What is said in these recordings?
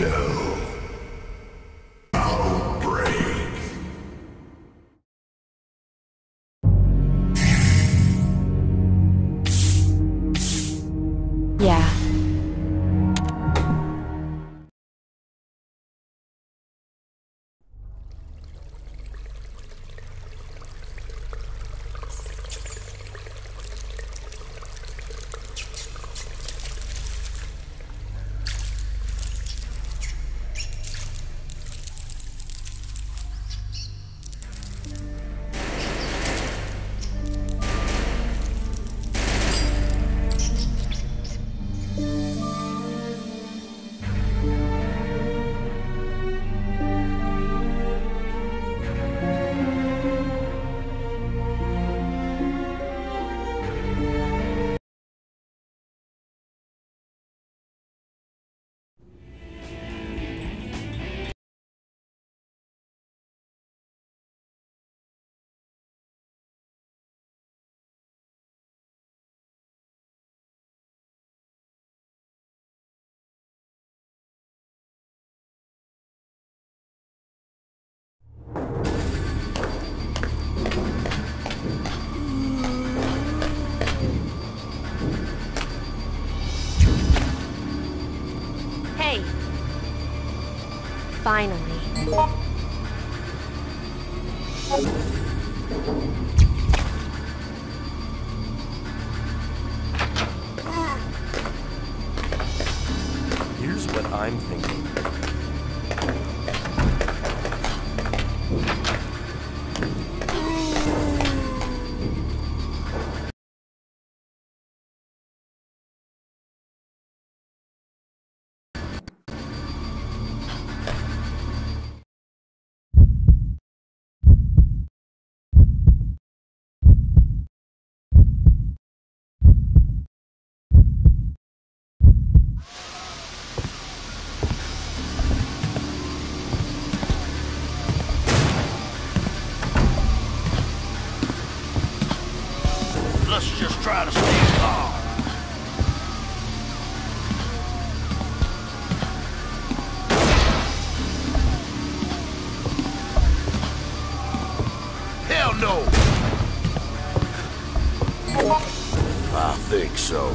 No. Yeah. Hey! Finally. Try to stay calm. Hell no! I think so.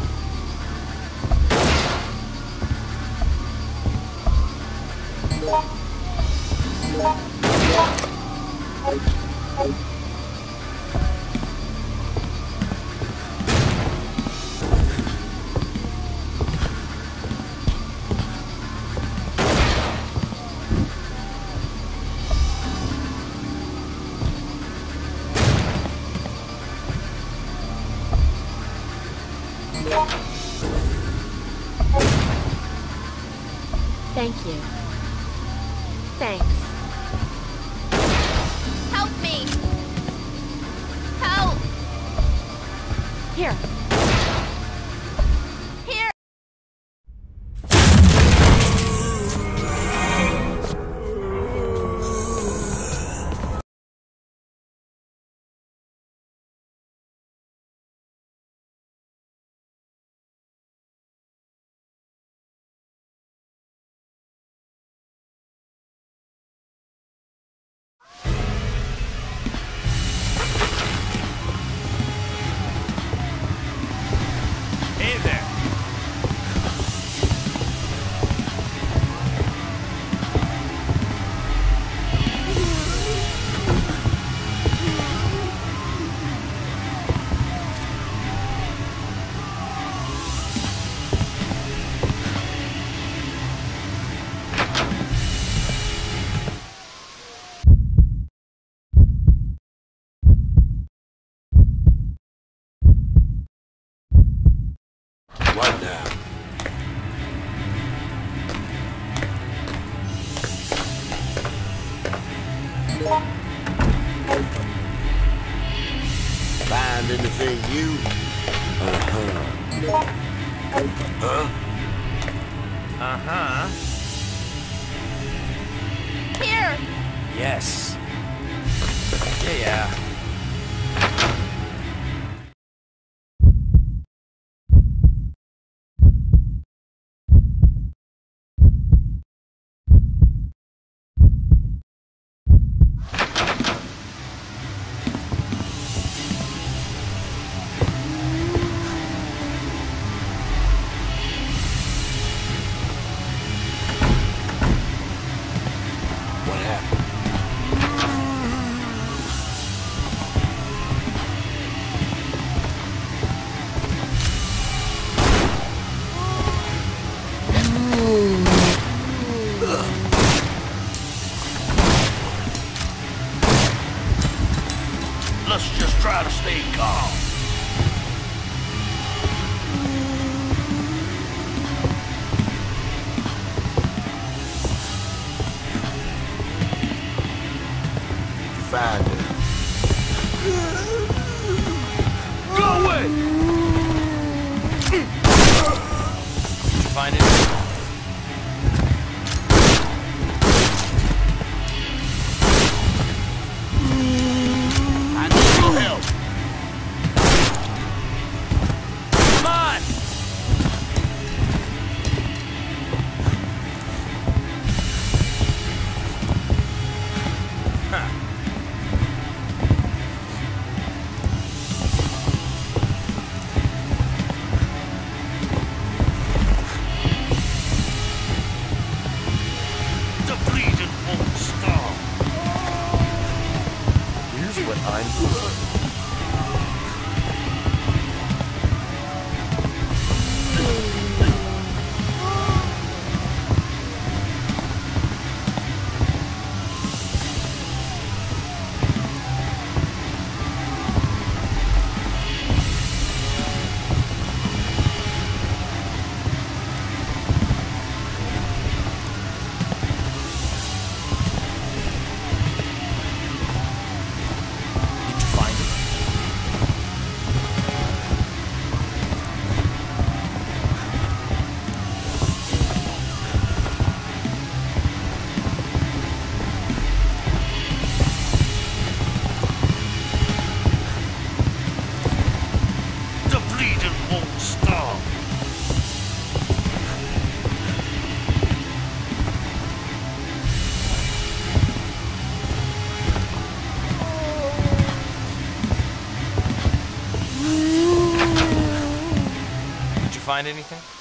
You. Thanks. Help me! Help! Here! Find anything you? Uh-huh. Huh? Uh-huh. Here! Yes. Yeah, yeah. stop. Did you find anything?